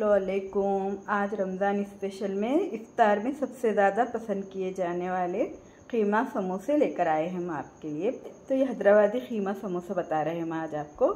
असलकुम आज रमज़ान स्पेशल में इफ्तार में सबसे ज़्यादा पसंद किए जाने वाले ख़ीमा समोसे लेकर आए हैं हम आपके लिए। तो ये हैदराबादी ख़ीमा समोसा बता रहे हैं हम आज आपको।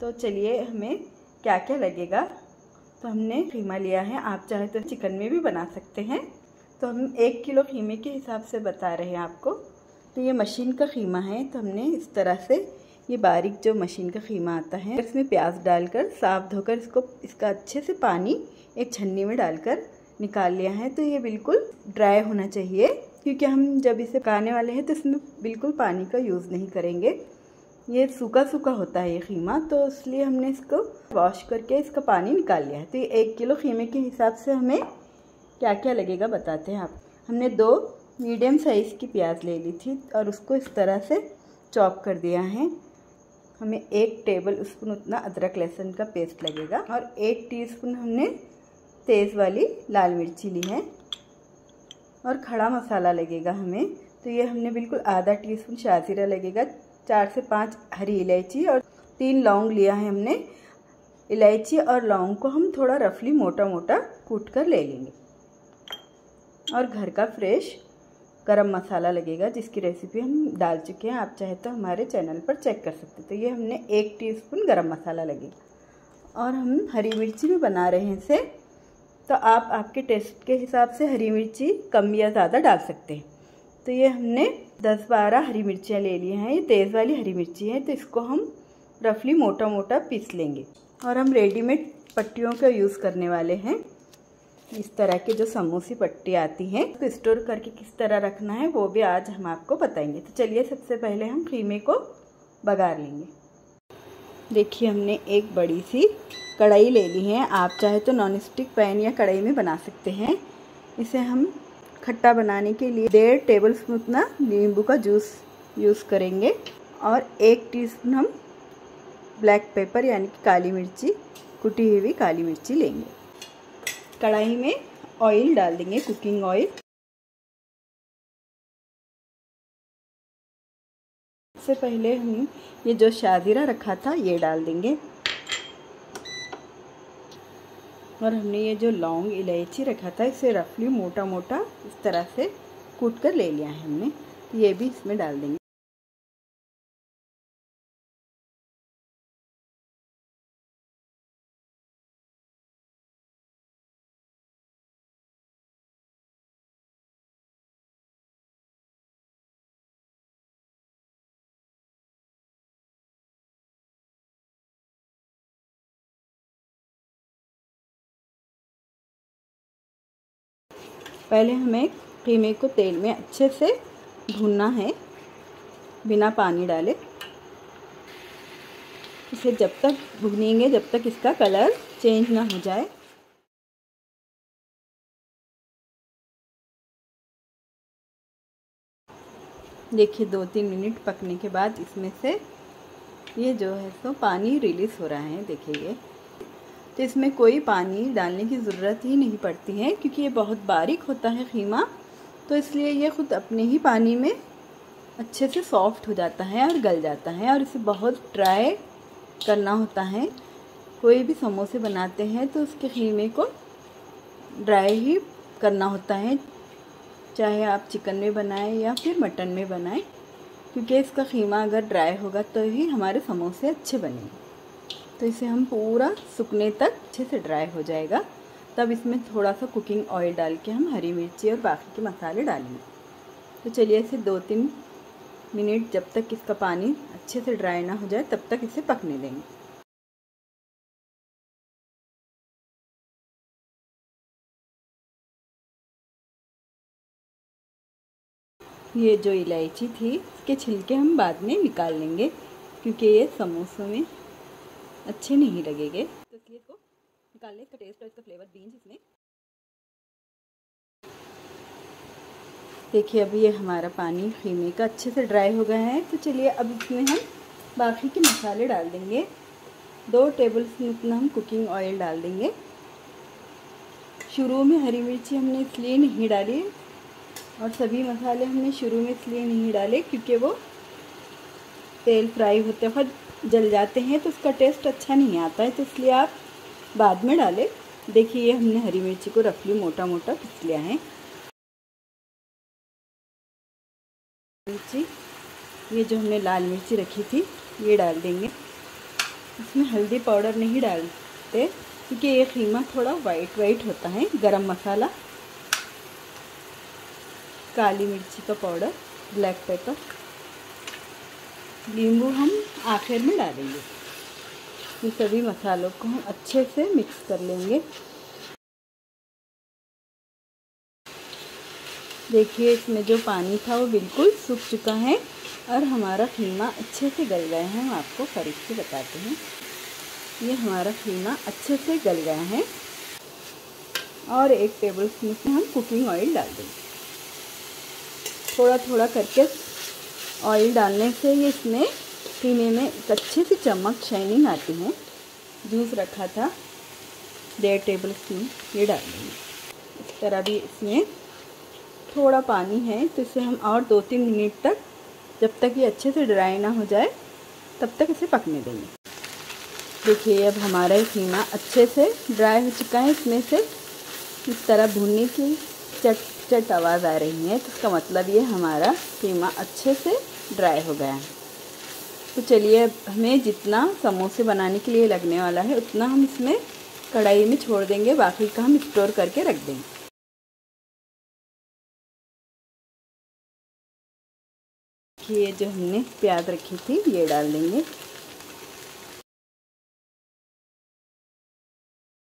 तो चलिए हमें क्या क्या लगेगा। तो हमने ख़ीमा लिया है। आप चाहे तो चिकन में भी बना सकते हैं। तो हम एक किलो ख़ीमे के हिसाब से बता रहे हैं आपको। तो ये मशीन का ख़ीमा है। तो हमने इस तरह से ये बारीक जो मशीन का ख़ीमा आता है, इसमें प्याज डालकर साफ़ धोकर इसको, इसका अच्छे से पानी एक छन्नी में डालकर निकाल लिया है। तो ये बिल्कुल ड्राई होना चाहिए, क्योंकि हम जब इसे पकाने वाले हैं तो इसमें बिल्कुल पानी का यूज़ नहीं करेंगे। ये सूखा सूखा होता है ये ख़ीमा तो इसलिए हमने इसको वॉश करके इसका पानी निकाल लिया है। तो ये एक किलो ख़ीमे के हिसाब से हमें क्या क्या लगेगा बताते हैं आप। हमने दो मीडियम साइज़ की प्याज ले ली थी और उसको इस तरह से चॉप कर दिया है। हमें एक टेबल स्पून उतना अदरक लहसुन का पेस्ट लगेगा और एक टीस्पून हमने तेज़ वाली लाल मिर्ची ली है और खड़ा मसाला लगेगा हमें। तो ये हमने बिल्कुल आधा टीस्पून शाजीरा लगेगा, चार से पाँच हरी इलायची और तीन लौंग लिया है हमने। इलायची और लौंग को हम थोड़ा रफली मोटा मोटा कूट कर ले लेंगे। और घर का फ्रेश गरम मसाला लगेगा, जिसकी रेसिपी हम डाल चुके हैं। आप चाहे तो हमारे चैनल पर चेक कर सकते हैं। तो ये हमने एक टीस्पून गरम मसाला लगेगा। और हम हरी मिर्ची भी बना रहे हैं इसे। तो आप आपके टेस्ट के हिसाब से हरी मिर्ची कम या ज़्यादा डाल सकते हैं। तो ये हमने 10-12 हरी मिर्चियाँ ले ली हैं। ये तेज़ वाली हरी मिर्ची है तो इसको हम रफली मोटा मोटा पीस लेंगे। और हम रेडीमेड पट्टियों का यूज़ करने वाले हैं। इस तरह के जो समोसी पट्टी आती हैं तो स्टोर करके किस तरह रखना है, वो भी आज हम आपको बताएँगे। तो चलिए सबसे पहले हम खीमे को बघार लेंगे। देखिए, हमने एक बड़ी सी कढ़ाई ले ली है। आप चाहे तो नॉन स्टिक पैन या कढ़ाई में बना सकते हैं। इसे हम खट्टा बनाने के लिए डेढ़ टेबल स्पून उतना नींबू का जूस यूज़ करेंगे और एक टीस्पून हम ब्लैक पेपर यानी कि काली मिर्ची, कुटी हुई काली मिर्ची लेंगे। कढ़ाई में ऑयल डाल देंगे कुकिंग ऑयल सबसे पहले हम ये जो शादिरा रखा था, ये डाल देंगे। और हमने ये जो लौंग, इलायची रखा था, इसे रफली मोटा मोटा इस तरह से कूट कर ले लिया है हमने। ये भी इसमें डाल देंगे। पहले हमें कीमे को तेल में अच्छे से भूनना है, बिना पानी डाले। इसे जब तक भूनेंगे, जब तक इसका कलर चेंज ना हो जाए। देखिए दो तीन मिनट पकने के बाद इसमें से ये जो है सो पानी रिलीज़ हो रहा है, देखिए ये। तो इसमें कोई पानी डालने की ज़रूरत ही नहीं पड़ती है, क्योंकि ये बहुत बारीक होता है खीमा। तो इसलिए ये ख़ुद अपने ही पानी में अच्छे से सॉफ्ट हो जाता है और गल जाता है और इसे बहुत ड्राई करना होता है। कोई भी समोसे बनाते हैं तो उसके खीमे को ड्राई ही करना होता है, चाहे आप चिकन में बनाएँ या फिर मटन में बनाएँ, क्योंकि इसका खीमा अगर ड्राई होगा तो ही हमारे समोसे अच्छे बनेंगे। तो इसे हम पूरा सूखने तक अच्छे से ड्राई हो जाएगा। तब इसमें थोड़ा सा कुकिंग ऑयल डाल के हम हरी मिर्ची और बाकी के मसाले डालेंगे। तो चलिए इसे दो तीन मिनट जब तक इसका पानी अच्छे से ड्राई ना हो जाए, तब तक इसे पकने देंगे। ये जो इलायची थी, इसके छिलके हम बाद में निकाल लेंगे, क्योंकि ये समोसों में अच्छे नहीं लगेंगे। तो इसलिए इसको निकाल लें इसका टेस्ट और इसका फ्लेवर बीन्स इसमें। देखिए, अभी ये हमारा पानी खीमे का अच्छे से ड्राई हो गया है। तो चलिए, अब इसमें हम बाकी के मसाले डाल देंगे। दो टेबल स्पून इतना हम कुकिंग ऑयल डाल देंगे। शुरू में हरी मिर्ची हमने इसलिए नहीं डाली और सभी मसाले हमने शुरू में इसलिए नहीं डाले क्योंकि वो तेल फ्राई होते वक्त जल जाते हैं तो उसका टेस्ट अच्छा नहीं आता है तो इसलिए आप बाद में डालें। देखिए, ये हमने हरी मिर्ची को रफली मोटा मोटा पीस लिया है। मिर्ची, ये जो हमने लाल मिर्ची रखी थी, ये डाल देंगे। इसमें हल्दी पाउडर नहीं डालते, क्योंकि ये खीमा थोड़ा वाइट वाइट होता है, गरम मसाला। काली मिर्ची का पाउडर ब्लैक पेपर नींबू हम आखिर में डालेंगे। इन सभी मसालों को हम अच्छे से मिक्स कर लेंगे। देखिए, इसमें जो पानी था वो बिल्कुल सूख चुका है और हमारा खीमा अच्छे से गल गया है। हम आपको करीब से बताते हैं। ये हमारा खीमा अच्छे से गल गया है और एक टेबल स्पून में हम कुकिंग ऑयल डाल देंगे। थोड़ा थोड़ा करके ऑयल डालने से ये इसमें पीने में अच्छे से चमक शाइनिंग आती है। जूस रखा था, डेढ़ टेबल स्पून ये डाल देंगे इस तरह भी इसमें थोड़ा पानी है तो इसे हम और दो तीन मिनट तक, जब तक ये अच्छे से ड्राई ना हो जाए, तब तक इसे पकने देंगे। देखिए, अब हमारा खीमा अच्छे से ड्राई हो चुका है। इसमें से इस तरह भूनने की चट चट आवाज़ आ रही है तो इसका मतलब ये हमारा कीमा अच्छे से ड्राई हो गया है। तो चलिए हमें जितना समोसे बनाने के लिए लगने वाला है, उतना हम इसमें कढ़ाई में छोड़ देंगे, बाकी का हम स्टोर करके रख देंगे। ये जो हमने प्याज रखी थी, ये डाल देंगे।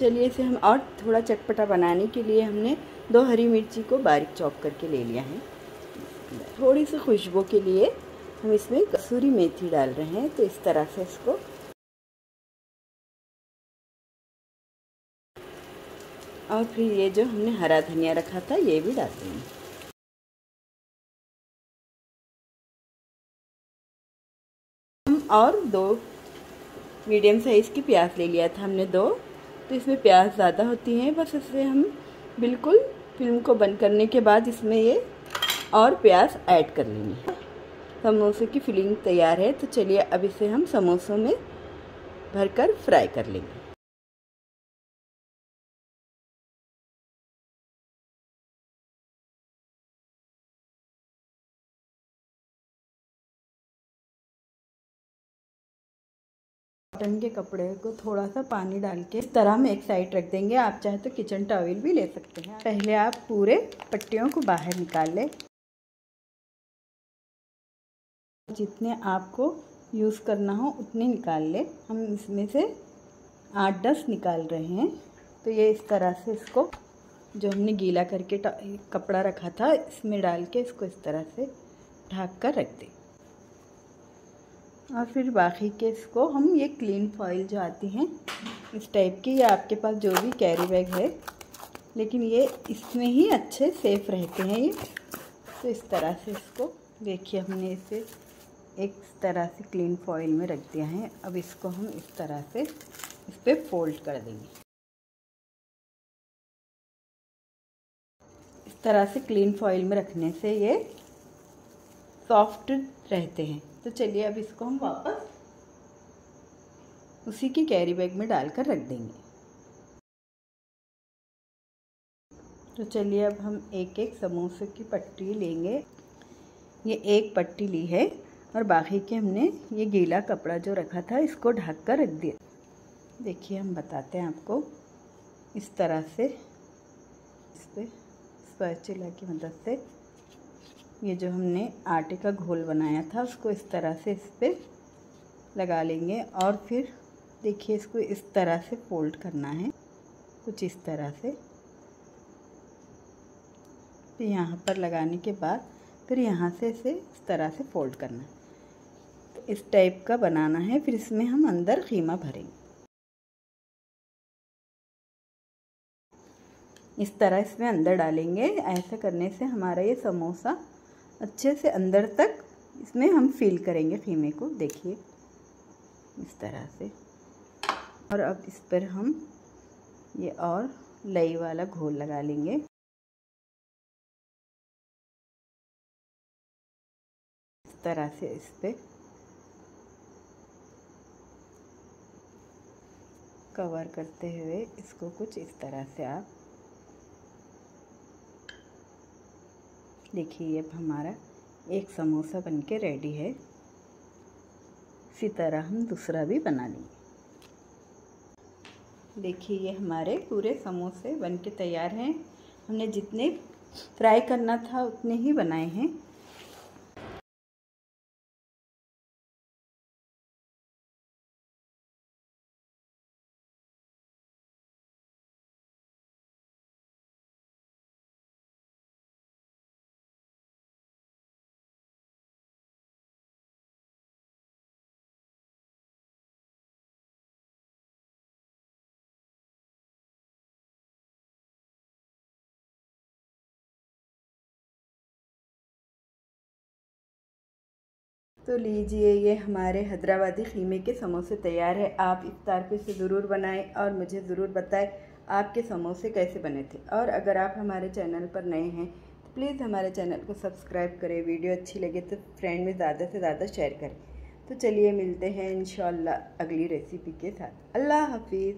चलिए इसे हम और थोड़ा चटपटा बनाने के लिए हमने दो हरी मिर्ची को बारीक चॉप करके ले लिया है। थोड़ी सी खुशबू के लिए हम इसमें कसूरी मेथी डाल रहे हैं तो इस तरह से इसको। और फिर ये जो हमने हरा धनिया रखा था, ये भी डाल देंगे और दो मीडियम साइज़ की प्याज ले लिया था, हमने दो। तो इसमें प्याज ज़्यादा होती है, बस इसे हम बिल्कुल फ़िल्म को बंद करने के बाद इसमें ये और प्याज ऐड कर लेंगे। समोसे की फिलिंग तैयार है तो चलिए अब इसे हम समोसों में भरकर फ्राई कर लेंगे। कॉटन के कपड़े को थोड़ा सा पानी डाल के इस तरह हम एक साइड रख देंगे। आप चाहे तो किचन टॉवल भी ले सकते हैं। पहले आप पूरे पट्टियों को बाहर निकाल लें। जितने आपको यूज़ करना हो उतने निकाल लें। हम इसमें से आठ दस निकाल रहे हैं। तो ये इस तरह से इसको जो हमने गीला करके कपड़ा रखा था, इसमें डाल के इसको इस तरह से ढक कर रख दें। और फिर बाकी के इसको हम ये क्लीन फॉइल जो आती हैं। इस टाइप की या आपके पास जो भी कैरी बैग है। लेकिन ये इसमें ही अच्छे सेफ़ रहते हैं ये। तो इस तरह से इसको देखिए हमने इसे एक तरह से क्लीन फॉइल में रख दिया है। अब इसको हम इस तरह से इस पर फोल्ड कर देंगे। इस तरह से क्लीन फॉइल में रखने से ये सॉफ्ट रहते हैं। तो चलिए अब इसको हम वापस उसी की कैरी बैग में डालकर रख देंगे। तो चलिए अब हम एक एक समोसे की पट्टी लेंगे। ये एक पट्टी ली है और बाकी के हमने ये गीला कपड़ा जो रखा था इसको ढक कर रख दिया। देखिए हम बताते हैं आपको इस तरह से, इस पर स्पैचुला की मदद से। ये जो हमने आटे का घोल बनाया था, उसको इस तरह से इस पर लगा लेंगे और फिर देखिए इसको इस तरह से फोल्ड करना है। कुछ इस तरह से। फिर यहाँ पर लगाने के बाद फिर यहाँ से इसे इस तरह से फोल्ड करना है। तो इस टाइप का बनाना है, फिर इसमें हम अंदर खीमा भरेंगे। इस तरह इसमें अंदर डालेंगे। ऐसा करने से हमारा ये समोसा अच्छे से अंदर तक इसमें हम फील करेंगे खीमे को। देखिए, इस तरह से। और अब इस पर हम ये और लई वाला घोल लगा लेंगे। इस तरह से इस पर कवर करते हुए इसको कुछ इस तरह से आप देखिए, अब हमारा एक समोसा बन के रेडी है। इसी तरह हम दूसरा भी बना लेंगे। देखिए, ये हमारे पूरे समोसे बनके तैयार हैं। हमने जितने फ्राई करना था, उतने ही बनाए हैं। तो लीजिए, ये हमारे हैदराबादी ख़ीमे के समोसे तैयार है। आप इफ्तार पे से ज़रूर बनाएँ और मुझे ज़रूर बताएँ आपके समोसे कैसे बने थे। और अगर आप हमारे चैनल पर नए हैं तो प्लीज़ हमारे चैनल को सब्सक्राइब करें, वीडियो अच्छी लगे तो फ्रेंड में ज़्यादा से ज़्यादा शेयर करें। तो चलिए मिलते हैं इन अगली रेसिपी के साथ। अल्लाह हाफिज़।